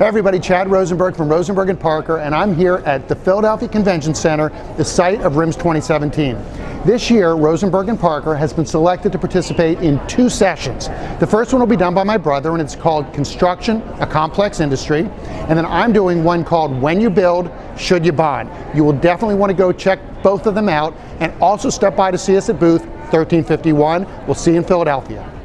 Hey everybody, Chad Rosenberg from Rosenberg and Parker, and I'm here at the Philadelphia Convention Center, the site of RIMS 2017. This year, Rosenberg and Parker has been selected to participate in two sessions. The first one will be done by my brother, and it's called Construction, a Complex Industry. And then I'm doing one called When You Build, Should You Bond. You will definitely want to go check both of them out, and also step by to see us at booth 1351. We'll see you in Philadelphia.